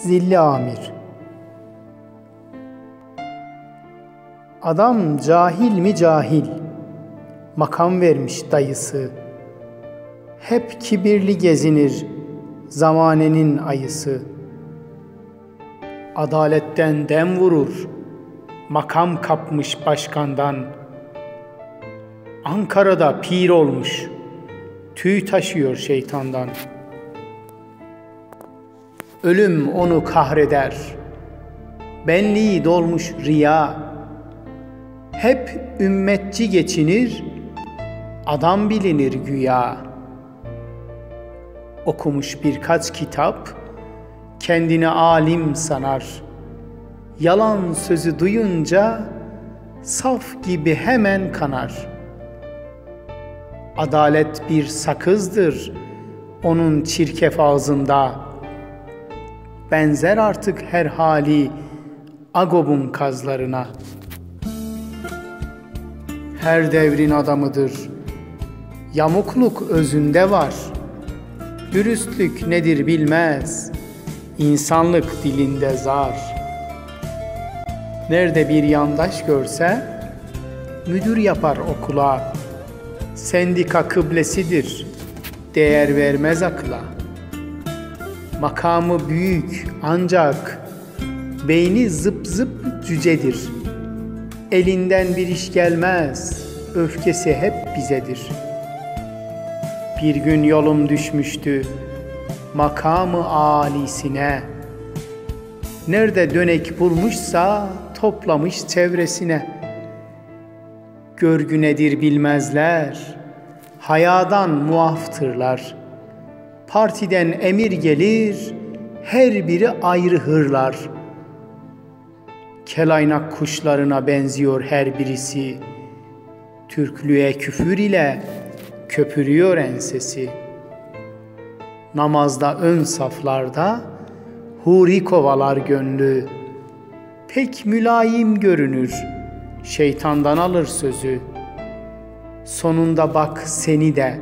Zilli Amir Adam cahil mi cahil, makam vermiş dayısı. Hep kibirli gezinir zamanenin ayısı. Adaletten dem vurur, makam kapmış başkandan. Ankara'da pir olmuş, tüy taşıyor şeytandan. Ölüm onu kahreder, benliği dolmuş riya, hep ümmetçi geçinir, adam bilinir güya. Okumuş birkaç kitap, kendini alim sanar. Yalan sözü duyunca saf gibi hemen kanar. Adalet bir sakızdır onun çirkef ağzında. Benzer artık her hali Agob'un kazlarına.'' her devrin adamıdır. Yamukluk özünde var. Dürüstlük nedir bilmez. İnsanlık dilinde zar. Nerede bir yandaş görse müdür yapar okula. Sendika kıblesidir. Değer vermez akla. Makamı büyük ancak beyni zıp zıp cücedir.'' Elinden bir iş gelmez, öfkesi hep bizedir. Bir gün yolum düşmüştü makamı âlisine. Nerede dönek bulmuşsa toplamış çevresine. Görgü nedir bilmezler, hayadan muaftırlar. Partiden emir gelir, her biri ayrı hırlar.'' Kelaynak kuşlarına benziyor her birisi. Türklüğe küfür ile köpürüyor ensesi. Namazda ön saflarda huri kovalar gönlü. Pek mülayim görünür, şeytandan alır sözü. Sonunda bak seni de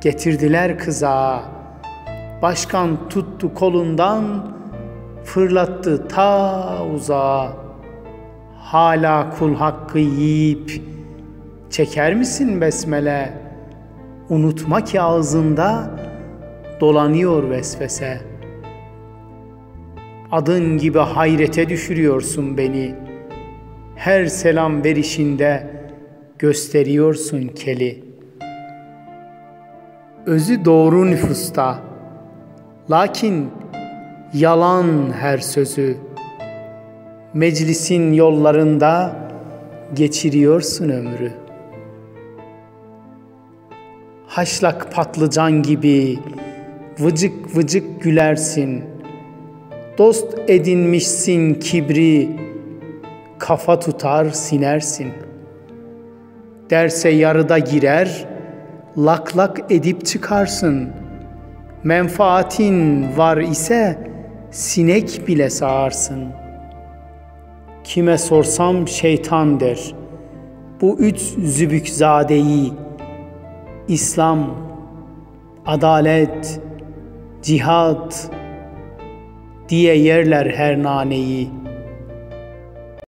getirdiler kıza. Başkan tuttu kolundan, fırlattı ta uzağa hala kul hakkı yiyip çeker misin besmele? Unutma ki ağzında dolanıyor vesvese. Adın gibi hayrete düşürüyorsun beni. Her selam verişinde gösteriyorsun keli. Özü doğru nüfusta. Lakin yalan her sözü meclisin yollarında geçiriyorsun ömrü. Haşlak patlıcan gibi vıcık vıcık gülersin. Dost edinmişsin kibri, kafa tutar sinersin. Derse yarıda girer, lak lak edip çıkarsın. Menfaatin var ise sinek bile sağarsın.'' Kime sorsam şeytan der. Bu üç zübükzadeyi İslam, adalet, cihat diye yerler her naneyi.''